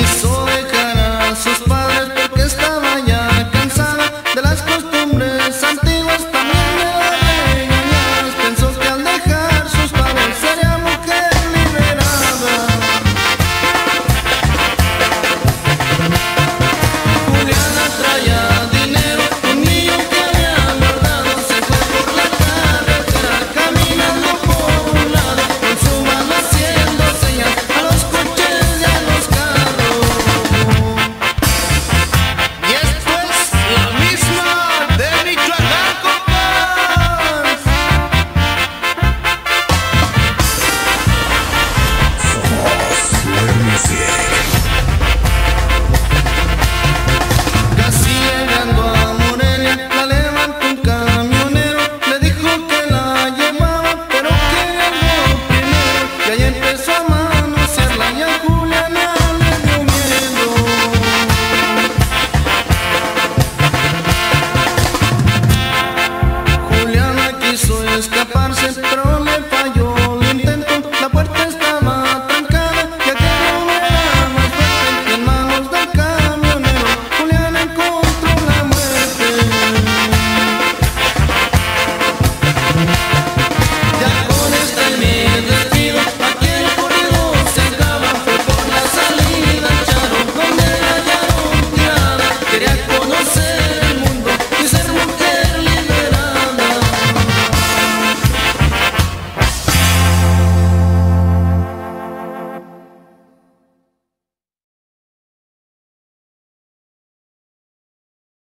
que sou